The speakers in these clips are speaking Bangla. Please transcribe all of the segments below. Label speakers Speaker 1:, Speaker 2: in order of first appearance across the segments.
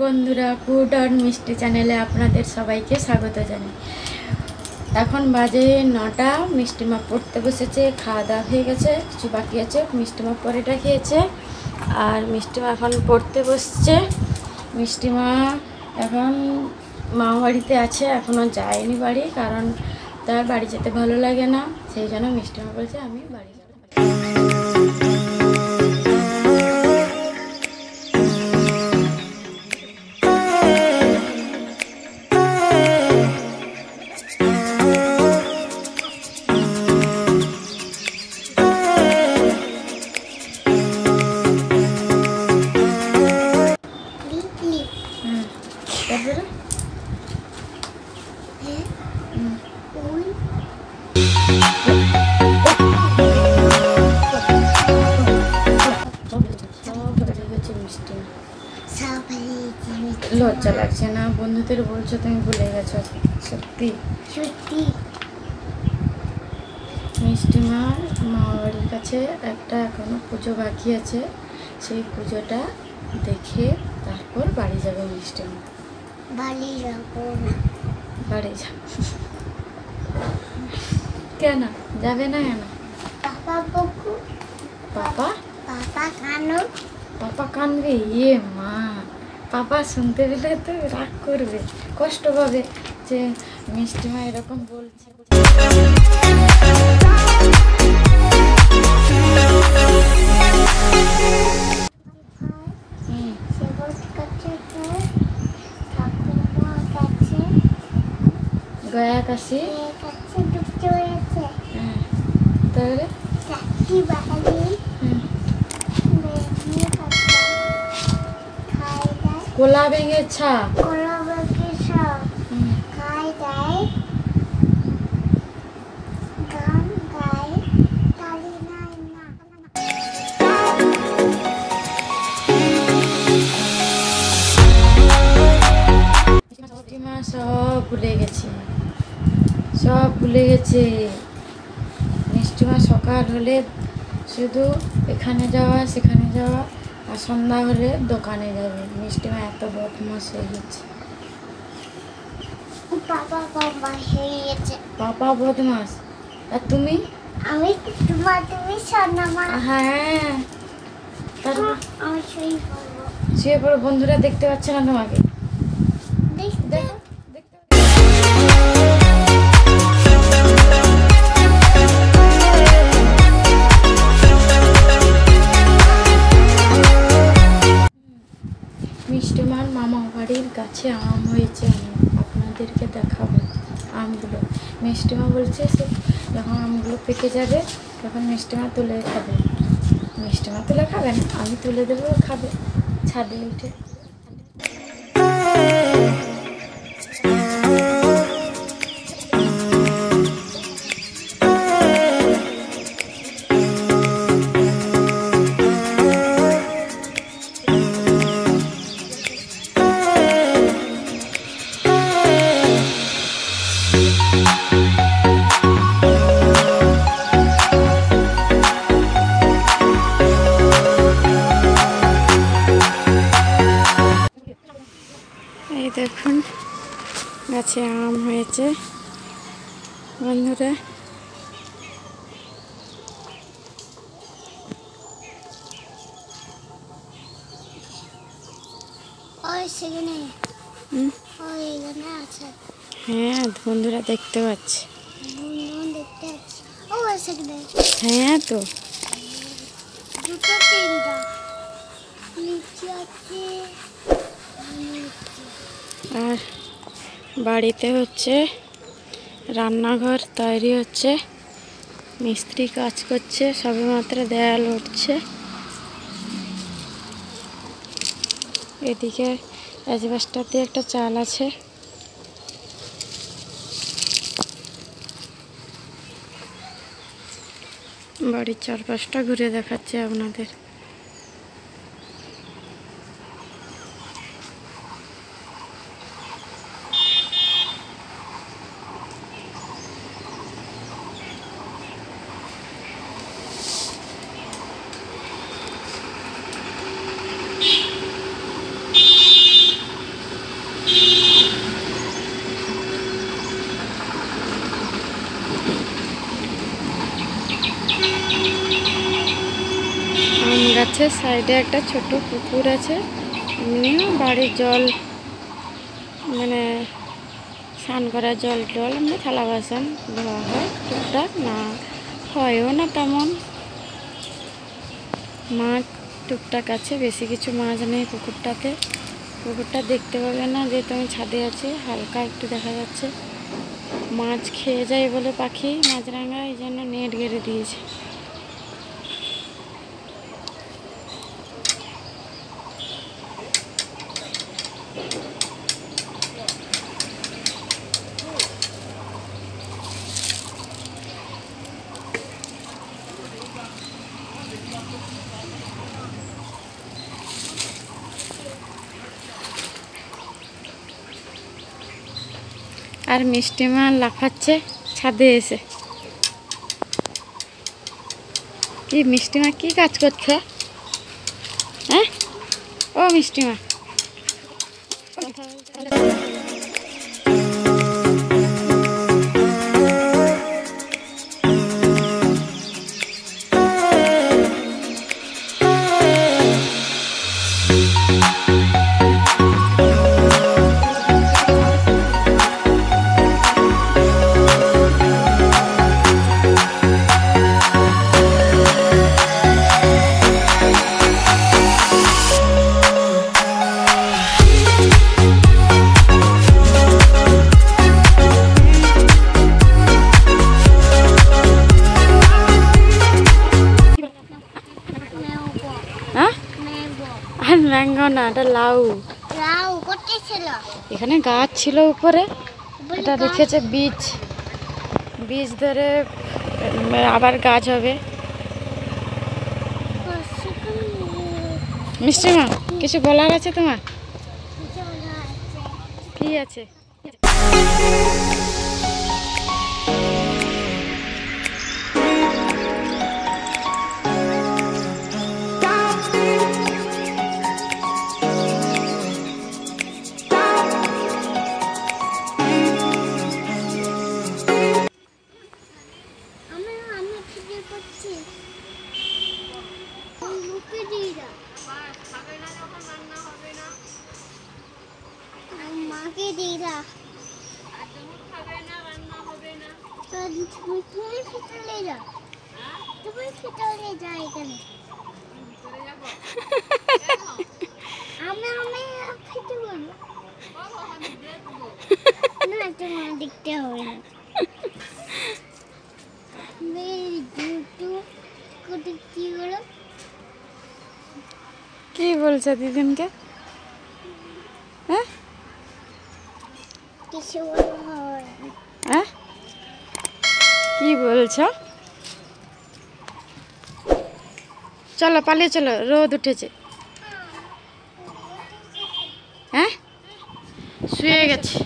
Speaker 1: বন্ধুরা ফুড আর মিষ্টি চ্যানেলে আপনাদের সবাইকে স্বাগত জানাই। এখন বাজে নটা মিষ্টিমা পড়তে বসেছে খাওয়া দাওয়া হয়ে গেছে, কিছু বাকি আছে মিষ্টিমা পরেটা খেয়েছে, আর মিষ্টিমা এখন পড়তে বসছে। মিষ্টিমা এখন মা বাড়িতে আছে এখনও যায়নি বাড়ি, কারণ তার বাড়ি যেতে ভালো লাগে না, সেই জন্য মিষ্টিমা বলছে আমি বাড়ি লজ্জা লাগছে না? বন্ধুদের বলছো তুমি ভুলে গেছো। সত্যি?
Speaker 2: সত্যি।
Speaker 1: মিষ্টি মার মা বাড়ির কাছে একটা এখনও পুজো বাকি আছে। সেই পুজোটা দেখে তারপর বাড়ি যাবে মিষ্টি মা
Speaker 2: বালি যাব না।
Speaker 1: বাড়ি যাবে কেন? যাবে না কেন?
Speaker 2: পাপা বকু।
Speaker 1: পাপা?
Speaker 2: পাপা কানো।
Speaker 1: পাপা কাঁদবে ইয়ে মা। পাপা শুনতে পেলে তো রাগ করবে কষ্ট পাবে যে মিষ্টি মা এরকম বলছে। গয়া কাশি? হ্যাঁ। তাহলে
Speaker 2: চাকি বালি
Speaker 1: হুম
Speaker 2: বেরিয়ে কাছে
Speaker 1: কোলা ভেঙেছা
Speaker 2: কলা বাকি সব
Speaker 1: হুম
Speaker 2: খাই দেয় গান গায় তালি নাই না।
Speaker 1: মিষ্টিমা সব ভুলে গেছে। সব ভুলে গেছে। মিষ্টিমা সকাল হলে শুধু এখানে যাওয়া সেখানে যাওয়া। আর সন্ধ্যা হলে দোকানে যাবে। মিষ্টি মা এত বদমাস হয়ে গেছে।
Speaker 2: বাবা
Speaker 1: বদমাস আর তুমি?
Speaker 2: আমি তোমার তুমি সোনামা
Speaker 1: হ্যাঁ।
Speaker 2: আমি
Speaker 1: শুয়ে পড়ো বন্ধুরা দেখতে পাচ্ছে না তোমাকে? গাছে আম হয়েছে, আমি আপনাদেরকে দেখাবো আমগুলো। মিষ্টিমা বলছে, সে যখন আমগুলো পেকে যাবে, তখন মিষ্টিমা তুলে খাবে। মিষ্টিমা তুলে খাবেন আমি তুলে দেবো, খাবে। ছাদে উঠে। গাছে আম হয়েছে। বন্ধুরা। হ্যাঁ বন্ধুরা দেখতে পাচ্ছি। হ্যাঁ তো।
Speaker 2: দুটো তিনটা। নিচে আছে।
Speaker 1: আর বাড়িতে হচ্ছে রান্নাঘর তৈরি হচ্ছে। মিস্ত্রি কাজ করছে, সবেমাত্র দেয়াল উঠছে। এদিকে অ্যাজবেস্টার দিয়ে একটা চাল আছে। বাড়ির চারপাশটা ঘুরে দেখাচ্ছে আপনাদের আম গাছের সাইডে একটা ছোট পুকুর আছে। এমনিও বাড়ির জল মানে স্নান করা জল টল এমনি থালা বাসন ধোয়া হয়। টুকটাক, না হয়ও না তেমন। মাছ টুকটাক আছে, বেশি কিছু মাছ নেই পুকুরটাতে। পুকুরটা দেখতে পাবে না, যেহেতু আমি ছাদে আছি, হালকা একটু দেখা যাচ্ছে। মাছ খেয়ে যায় বলে পাখি মাছরাঙা, এই জন্য নেট গেড়ে দিয়েছে। আর মিষ্টি মা লাফাচ্ছে ছাদে এসে। কি মিষ্টিমা কি কাজ করছে? হ্যাঁ? ও মিষ্টি এখানে গাছ ছিল উপরে এটা
Speaker 2: দেখেছে
Speaker 1: রেখেছে বীজ। বীজ ধরে আবার গাছ হবে।
Speaker 2: মিষ্টিমা
Speaker 1: মিষ্টি মা কিছু বলার আছে তোমার? কি আছে?
Speaker 2: তো তুমি তুমি ভিতরে যাও। তুমি ভিতরে যাও এখানে। আমি আমি খেতে বলব না। তোমার দেখতে হবে না। মেয়ের জুতো কোটি কি
Speaker 1: বলছো দিদিনকে? হ্যাঁ?
Speaker 2: কিছু বলো
Speaker 1: কি বলছো? চলো, পালিয়ে চলো, রোদ উঠেছে। হ্যাঁ? শুয়ে গেছে।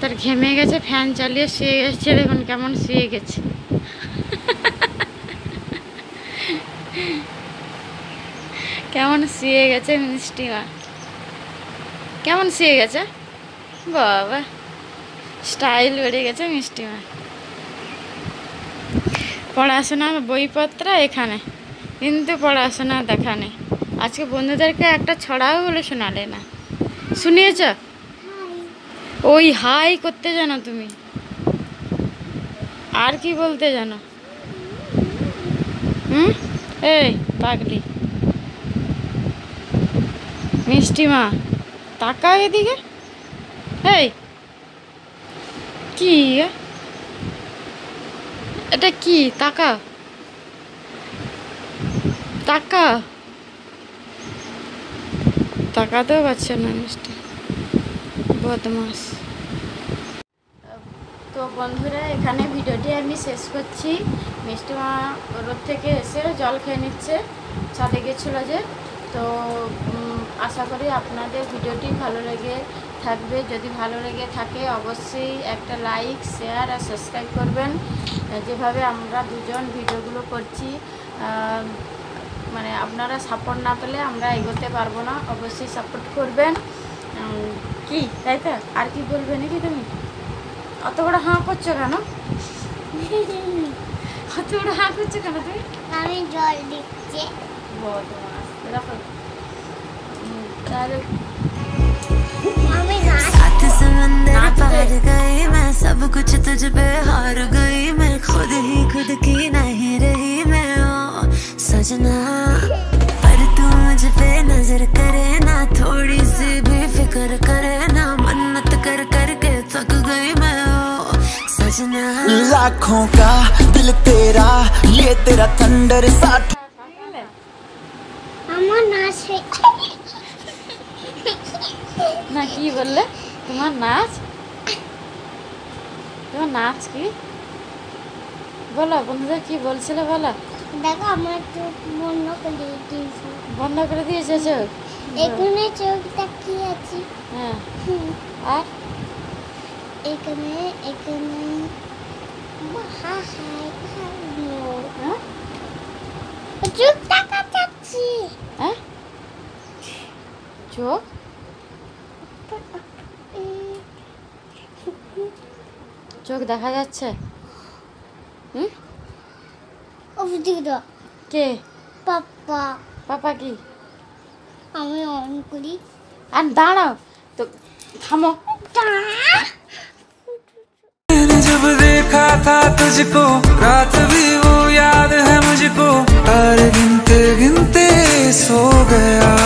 Speaker 1: তার ঘেমে গেছে, ফ্যান চালিয়ে শুয়ে গেছে, দেখুন কেমন শুয়ে গেছে। কেমন শুয়ে গেছে মিষ্টি মা। কেমন শুয়ে গেছে? বাবা স্টাইল বেড়ে গেছে মিষ্টি মা। পড়াশোনা বইপত্র এখানে। কিন্তু পড়াশোনা দেখা নেই। আজকে বন্ধুদেরকে একটা ছড়াও বলে শোনালে না। শুনিয়েছ? ওই হাই করতে জানো তুমি। আর কি বলতে জানো? হুম? এই, পাগলি। মিষ্টি মা, তাকাও এদিকে। এই, কি? এটা কি? টাকা। টাকা। তাকাতেও পারছে না মিষ্টি। বদমাস। তো বন্ধুরা, এখানে ভিডিওটি আমি শেষ করছি। মিষ্টি মা রোদ থেকে এসে জল খেয়ে নিচ্ছে, ছাদে গেছিল যে। তো আশা করি আপনাদের ভিডিওটি ভালো লেগে থাকবে। যদি ভালো লেগে থাকে অবশ্যই একটা লাইক শেয়ার আর সাবস্ক্রাইব করবেন। যেভাবে আমরা দুজন ভিডিওগুলো করছি মানে আপনারা সাপোর্ট না পেলে আমরা এগোতে পারব না। অবশ্যই সাপোর্ট করবেন। কি? তাই তো? আর কি বলবে নাকি তুমি? অত বড় হাঁ করছ কেন? অত বড় হাঁ করছ কেন তুমি?
Speaker 2: আমি জল দিচ্ছি।
Speaker 1: তাহলে
Speaker 3: साथ समंदर पार गई मैं सब कुछ तुझ पे हार गई मैं। खुद ही खुद की नहीं रही मैं ओ सजना। पर तू मुझ पे नज़र करे ना थोड़ी सी भी फ़िक्र करे ना। मन्नत कर कर के थक गई मैं ओ सजना।
Speaker 4: लाखों का दिल तेरा ये तेरा थंडर साठ
Speaker 1: না কি বললে তোমার নাচ তোমার নাচ কি বলো বন্ধুদের কি বলছিলে বলো
Speaker 2: দেখো আমার চোখ বন্ধ করে দিয়েছি
Speaker 1: বন্ধ করে দিয়েছে চোখ
Speaker 2: এখানে চোখ তাকিয়ে আছি
Speaker 1: হ্যাঁ
Speaker 2: হুম,
Speaker 1: আর
Speaker 2: এখানে এখানে হা হাই হ্যালো
Speaker 1: হ্যাঁ
Speaker 2: চোখ তাকা যাচ্ছি
Speaker 1: হ্যাঁ চোখ চোখ দেখা যাচ্ছে? কে?
Speaker 2: পাপা।
Speaker 1: পাপা কি?
Speaker 2: আমি অন করি।
Speaker 1: আর দাঁড়াও তো থামো।
Speaker 5: जब देखा था तुझको रात भी वो याद সো मुझको।